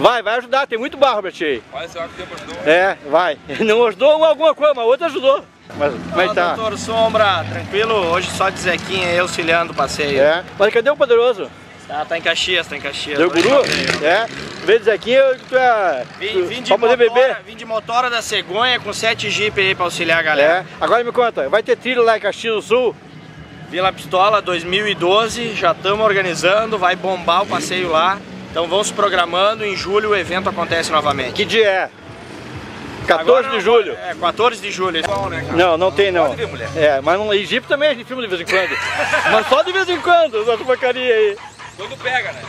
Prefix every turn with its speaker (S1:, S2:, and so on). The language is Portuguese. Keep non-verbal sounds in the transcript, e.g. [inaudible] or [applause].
S1: Vai, vai ajudar, tem muito barro ti aí.
S2: Olha só que tempo ajudou.
S1: É, vai. [laughs] Não ajudou alguma coisa, mas outra ajudou. Mas como é que tá?
S3: doutor Sombra, tranquilo? Hoje só de Zequinha aí auxiliando o passeio.
S1: É. Mas cadê o poderoso?
S3: Ah, tá em Caxias, tá em Caxias.
S1: Deu guru? É. Vem dizer aqui, tu é.
S3: Vim, vim de
S1: pra poder
S3: motora,
S1: beber?
S3: vim de motora da Cegonha com 7 Jeep aí pra auxiliar a galera.
S1: É. Agora me conta, vai ter trilha lá em Caxias do Sul?
S3: Vila Pistola 2012, já estamos organizando, vai bombar o passeio lá. Então vão se programando, em julho o evento acontece novamente.
S1: Que dia é? 14
S3: Agora
S1: de
S3: não-
S1: julho.
S3: É, 14 de julho.
S2: Bom, né, cara?
S1: Não, não tem não.
S2: Pode ver, mulher.
S1: É, mas no Egito também a gente filma de vez em quando. [laughs] mas só de vez em quando, essa porcaria aí.
S2: Quando pega, né?